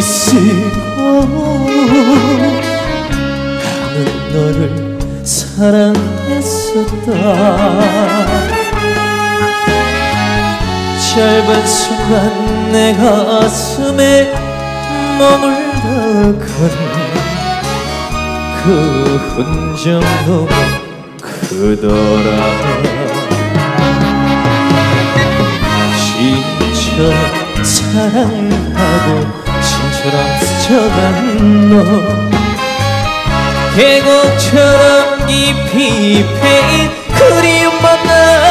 쓰고 나는 너를 사랑했었다. 짧은 순간 내 가슴에 머물다 간그 흔적 너무 크더라. 진처럼 사랑하고 진처럼 스쳐간 너. 계곡처럼 깊이 패인 그리움만 난